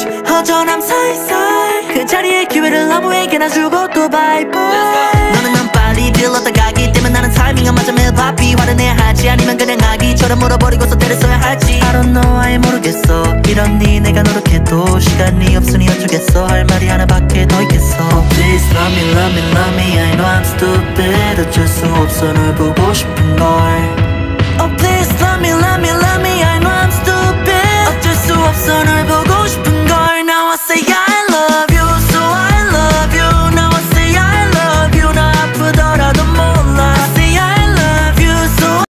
때까지 허전함 살살 그 자리에 기회를 아무에게나 주고 또 bye bye 너는 넌 빨리 빌렀다 가기 때문에 나는 타이밍은 맞아 매일 바삐 화를 내야 하지. 아니면 그냥 아기처럼 물어버리고서 때렸어야 할지. I don't know 아예 모르겠어. 이러니 네 내가 노력해도 시간이 없으니 어쩌겠어. 할 말이 하나밖에 더 있겠어. Oh, Please love me love me love me. I know I'm stupid. 어쩔 수 없어 널 보고 싶은 걸. Oh please